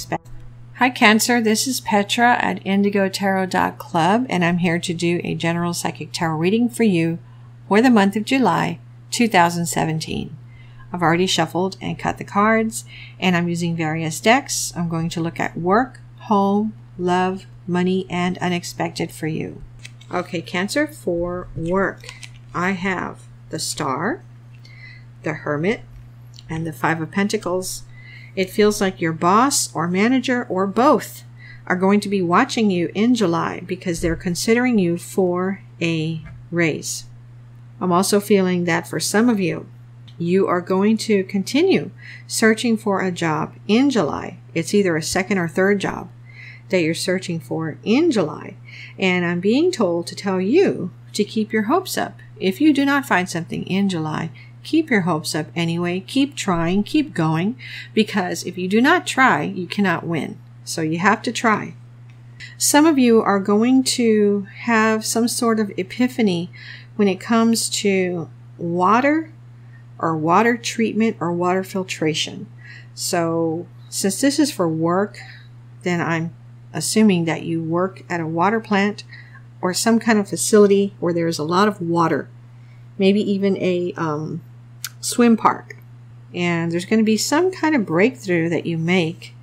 expect. Hi Cancer, this is Petra at indigotarot.club and I'm here to do a general psychic tarot reading for you for the month of July 2017. I've already shuffled and cut the cards and I'm using various decks. I'm going to look at work, home, love, money, and unexpected for you. Okay, Cancer, for work, I have the Star, the Hermit, and the Five of Pentacles. It feels like your boss or manager or both are going to be watching you in July because they're considering you for a raise. I'm also feeling that for some of you, you are going to continue searching for a job in July. It's either a second or third job that you're searching for in July. And I'm being told to tell you to keep your hopes up. If you do not find something in July, keep your hopes up anyway. Keep trying, keep going, because if you do not try, you cannot win. So you have to try. Some of you are going to have some sort of epiphany when it comes to water or water treatment or water filtration. So, since this is for work, then I'm assuming that you work at a water plant or some kind of facility where there's a lot of water, maybe even a um, swim park. And there's going to be some kind of breakthrough that you make.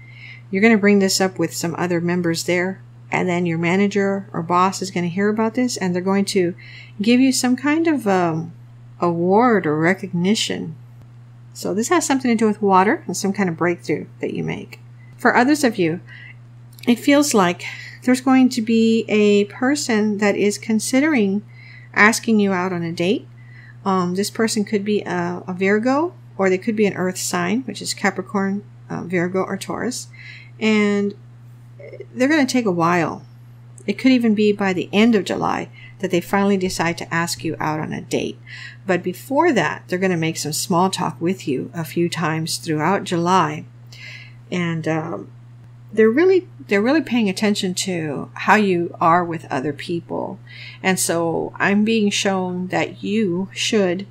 You're going to bring this up with some other members there, and then your manager or boss is going to hear about this, and they're going to give you some kind of um, award or recognition. So this has something to do with water and some kind of breakthrough that you make. For others of you, it feels like there's going to be a person that is considering asking you out on a date. Um, this person could be a, a, Virgo or they could be an earth sign, which is Capricorn, uh, Virgo, or Taurus. And they're going to take a while. It could even be by the end of July that they finally decide to ask you out on a date. But before that, they're going to make some small talk with you a few times throughout July. And um, they're really they're really paying attention to how you are with other people. And so I'm being shown that you should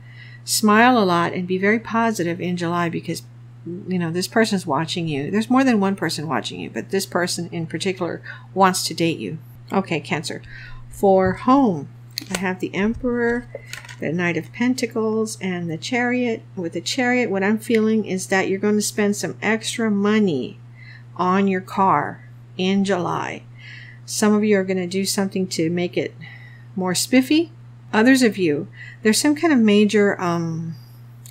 smile a lot and be very positive in July because you know this person's watching you. There's more than one person watching you, but this person in particular wants to date you. Okay, Cancer. For home, I have the Emperor, the Knight of Pentacles, and the Chariot. With the Chariot, what I'm feeling is that you're going to spend some extra money on your car in July. Some of you are going to do something to make it more spiffy. Others of you, there's some kind of major um,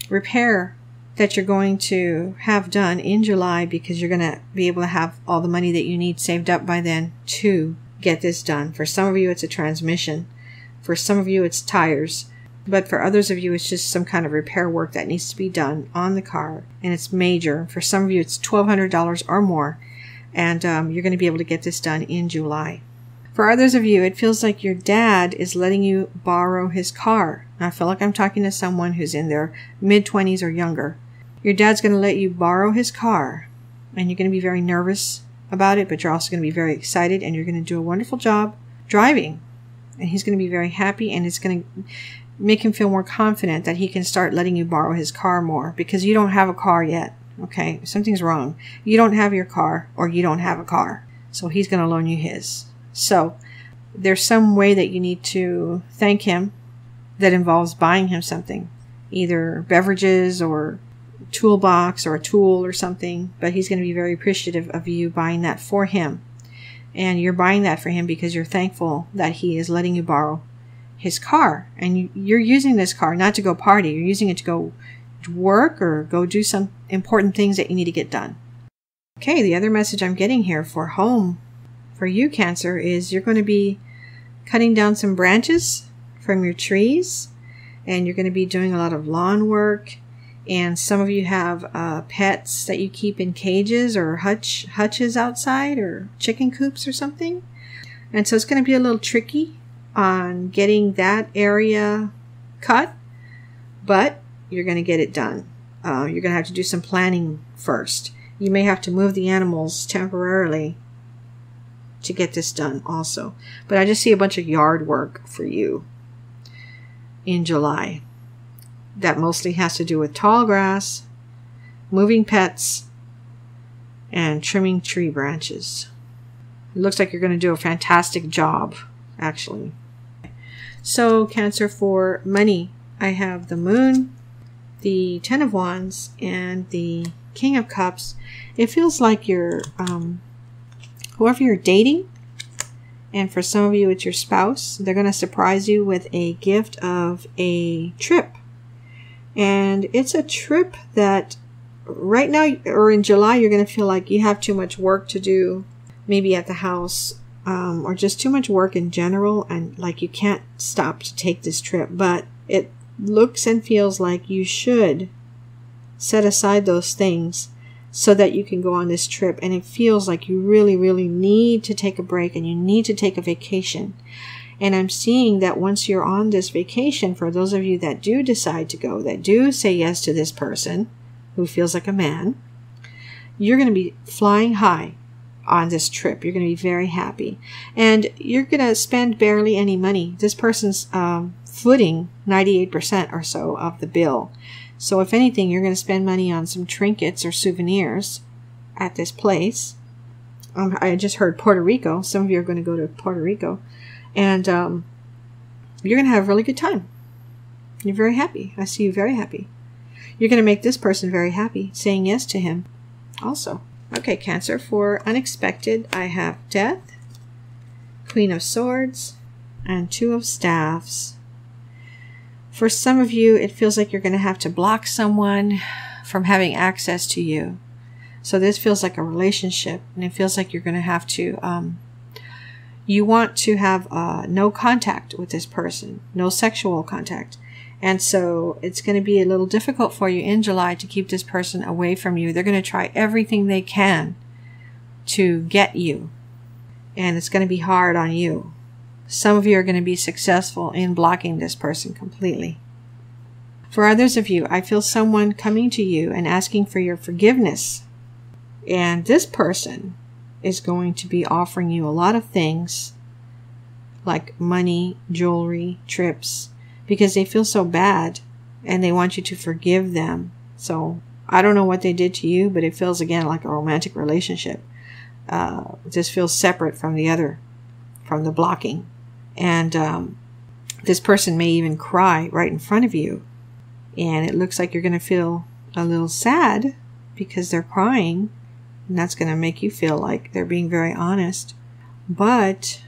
repair that you're going to have done in July because you're going to be able to have all the money that you need saved up by then to get this done. For some of you, it's a transmission. For some of you, it's tires. But for others of you, it's just some kind of repair work that needs to be done on the car, and it's major. For some of you, it's $1,200 or more, and um, you're going to be able to get this done in July. For others of you, it feels like your dad is letting you borrow his car. I feel like I'm talking to someone who's in their mid 20s or younger. Your dad's going to let you borrow his car, and you're going to be very nervous about it, but you're also going to be very excited, and you're going to do a wonderful job driving. And he's going to be very happy, and it's going to make him feel more confident that he can start letting you borrow his car more because you don't have a car yet. Okay, something's wrong. You don't have your car or you don't have a car. So he's going to loan you his. So there's some way that you need to thank him that involves buying him something, either beverages or toolbox or a tool or something, but he's going to be very appreciative of you buying that for him. And you're buying that for him because you're thankful that he is letting you borrow his car and you, are using this car not to go party. You're using it to go work or go do some important things that you need to get done. Okay the other message i'm getting here for home for you cancer is you're going to be cutting down some branches from your trees and you're going to be doing a lot of lawn work and some of you have uh, pets that you keep in cages or hutch hutches outside or chicken coops or something. And so it's going to be a little tricky on getting that area cut, but you're going to get it done. Uh, you're going to have to do some planning first. You may have to move the animals temporarily to get this done also. But I just see a bunch of yard work for you in July. That mostly has to do with tall grass, moving pets, and trimming tree branches. It looks like you're going to do a fantastic job, actually. So, Cancer, for money, I have the Moon, the Ten of Wands, and the King of Cups. It feels like you're, um, whoever you're dating, and for some of you, it's your spouse, they're going to surprise you with a gift of a trip. And it's a trip that right now or in July, you're going to feel like you have too much work to do, maybe at the house, um, or just too much work in general, and like you can't stop to take this trip. But it looks and feels like you should set aside those things so that you can go on this trip. And it feels like you really, really need to take a break and you need to take a vacation. And I'm seeing that once you're on this vacation, for those of you that do decide to go, that do say yes to this person who feels like a man, you're going to be flying high on this trip. You're going to be very happy. And you're going to spend barely any money. This person's um, footing 98% or so of the bill. So if anything, you're going to spend money on some trinkets or souvenirs at this place. Um, I just heard Puerto Rico. Some of you are going to go to Puerto Rico. And um, you're going to have a really good time. You're very happy. I see you very happy. You're going to make this person very happy, saying yes to him also. Okay, Cancer, for unexpected, I have Death, Queen of Swords, and Two of Staves. For some of you, it feels like you're going to have to block someone from having access to you. So this feels like a relationship, and it feels like you're going to have to. Um, you want to have uh, no contact with this person, no sexual contact. And so it's going to be a little difficult for you in July to keep this person away from you. They're going to try everything they can to get you. And it's going to be hard on you. Some of you are going to be successful in blocking this person completely. For others of you, I feel someone coming to you and asking for your forgiveness. And this person is going to be offering you a lot of things like money, jewelry, trips, because they feel so bad and they want you to forgive them. So I don't know what they did to you, but it feels again like a romantic relationship. Uh, this feels separate from the other, from the blocking. And um, this person may even cry right in front of you. And it looks like you're going to feel a little sad because they're crying. And that's going to make you feel like they're being very honest. But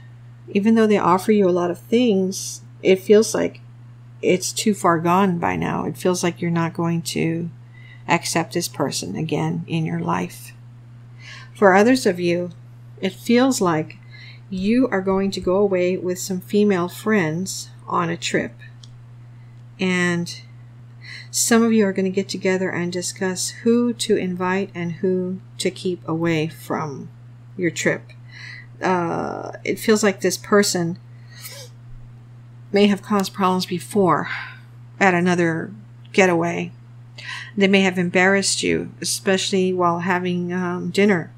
even though they offer you a lot of things, it feels like it's too far gone by now. It feels like you're not going to accept this person again in your life. For others of you, it feels like you are going to go away with some female friends on a trip. And some of you are going to get together and discuss who to invite and who to keep away from your trip. Uh, it feels like this person may have caused problems before at another getaway. They may have embarrassed you, especially while having um, dinner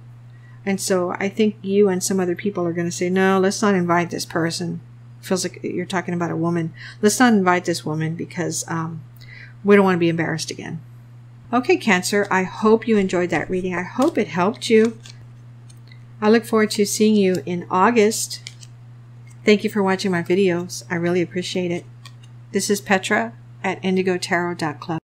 and so I think you and some other people are going to say, no, let's not invite this person. feels like you're talking about a woman. Let's not invite this woman because um, we don't want to be embarrassed again. Okay, Cancer, I hope you enjoyed that reading. I hope it helped you. I look forward to seeing you in August. Thank you for watching my videos. I really appreciate it. This is Petra at indigotarot.club.